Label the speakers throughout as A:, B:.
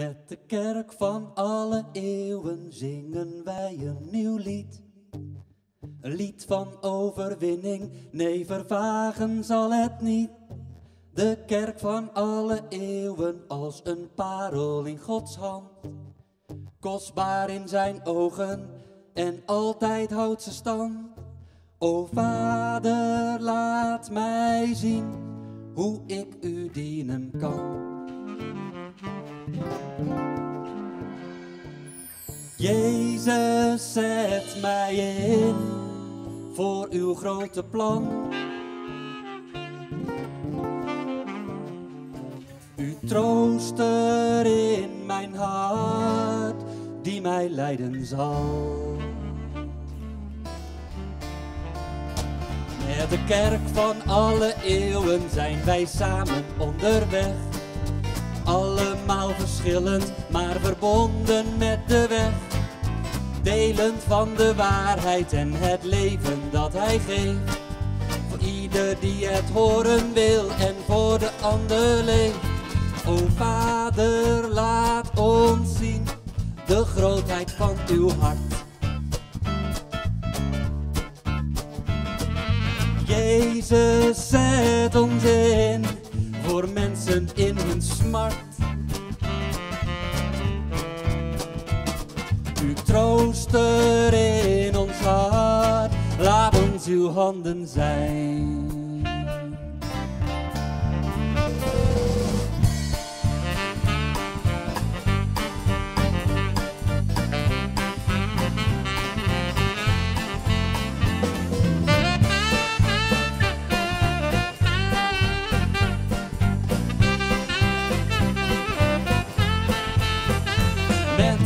A: Met de kerk van alle eeuwen zingen wij een nieuw lied. Een lied van overwinning, nee vervagen zal het niet. De kerk van alle eeuwen als een parel in Gods hand. Kostbaar in zijn ogen en altijd houdt ze stand. O Vader, laat mij zien hoe ik u dienen kan. Jezus, zet mij in voor uw grote plan. U trooster in mijn hart, die mij leiden zal. Met de kerk van alle eeuwen zijn wij samen onderweg. Allemaal verschillend, maar verbonden met de weg. Delend van de waarheid en het leven dat hij geeft. Voor ieder die het horen wil en voor de ander leeft. O Vader, laat ons zien de grootheid van uw hart. Jezus, zet ons in voor mensen in hun smart. U trooster in ons hart, laat ons uw handen zijn.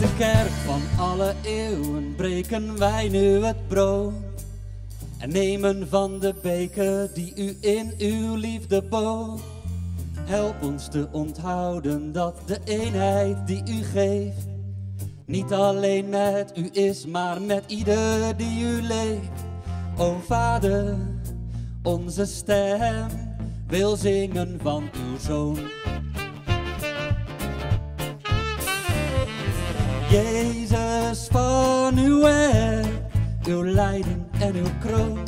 A: De kerk van alle eeuwen breken wij nu het brood. En nemen van de beker die u in uw liefde bood. Help ons te onthouden dat de eenheid die u geeft. Niet alleen met u is, maar met ieder die u leeft. O Vader, onze stem wil zingen van uw zoon. Jezus van uw werk, uw lijden en uw kroon.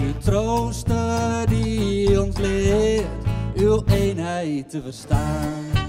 A: Uw trooster die ons leert uw eenheid te verstaan.